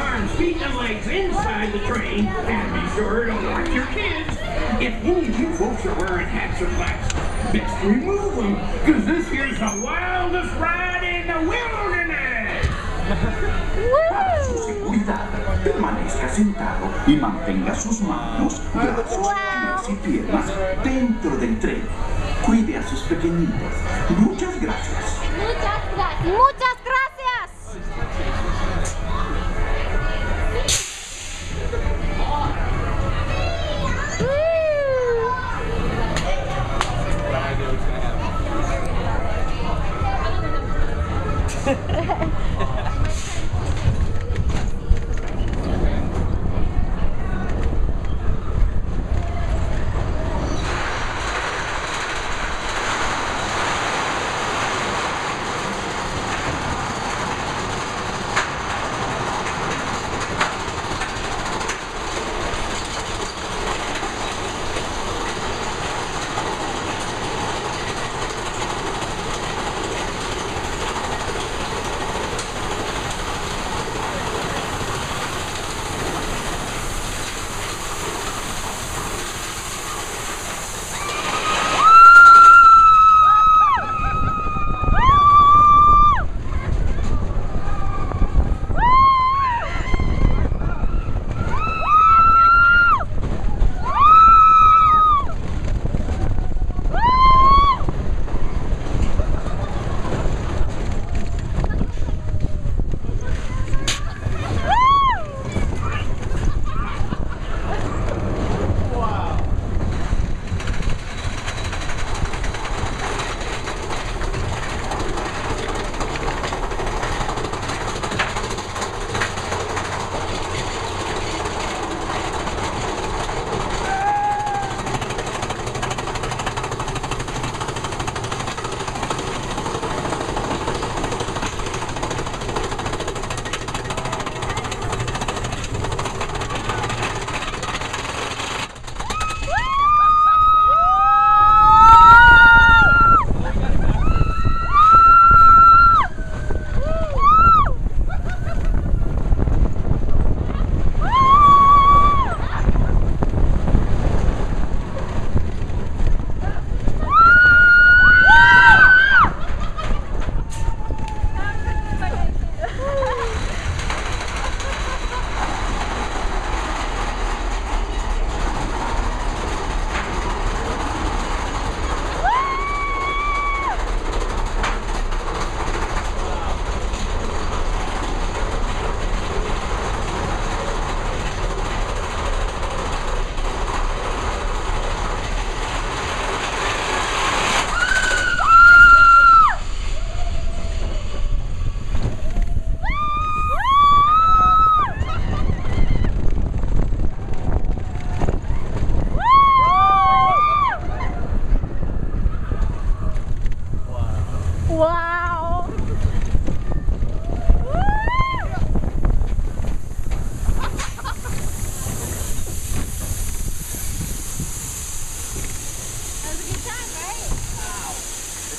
arms, feet, and legs inside the train. And be sure to watch your kids. If any of you folks are wearing hats or flats, best remove them. Because this here's the wildest ride in the wilderness. Para su seguridad, permanezca sentado y mantenga sus manos, brazos, pies y piernas dentro del tren. Cuide a sus pequeñitos. Muchas gracias. Muchas gracias. Muchas right?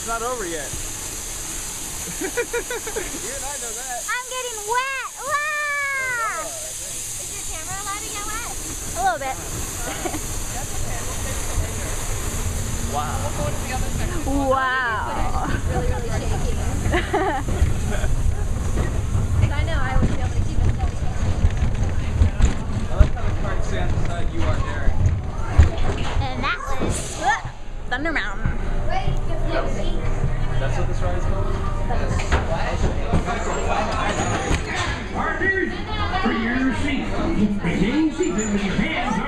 it's not over yet. you and I know that. I'm getting wet. Wow! Is your camera allowed to get wet? A little bit. Wow. Wow. really, really shaking. I know I wouldn't be able to keep it steady. I like how the card stands beside you are Derek. And that was Thunder Mountain. Archers, for your receipt. remain seated with your hands